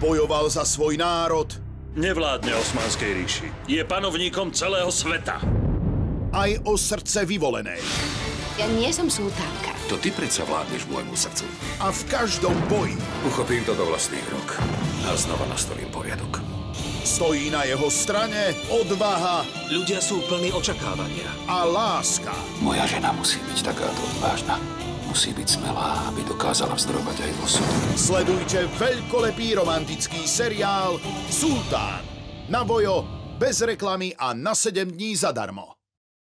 bojoval za svoj národ, Nevládne Osmanskej ríši. Je panovníkom celého sveta. aj o srdce vyvolenej. Ja nie som sultánka. To ty predsa vládneš môjmu srdcu. A v každom boji Uchopím to do vlastných rúk a znova nastolím poriadok. Stojí na jeho strane odvaha Ľudia sú plní očakávania. a láska. Moja žena musí byť takáto odvážna. Musí byť smelá, aby dokázala vzdrovať aj osud. Sledujte veľkolepý romantický seriál Sultán. Na vojo, bez reklamy a na 7 dní zadarmo.